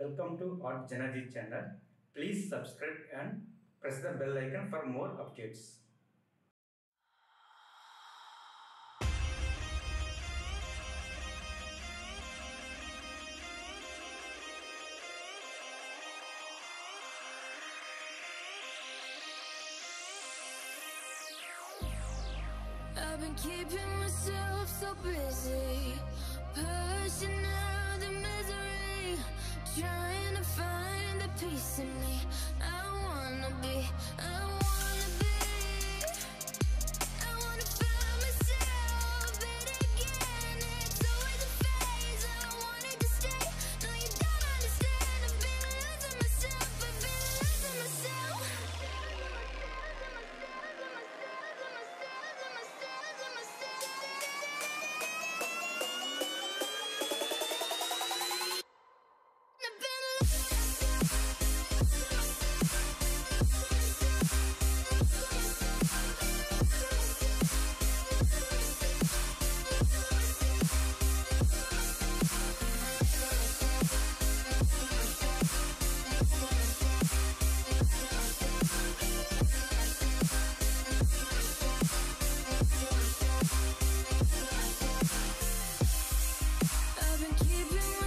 Welcome to Art JanaG channel. Please subscribe and press the bell icon for more updates. I've been keeping myself so busy, You.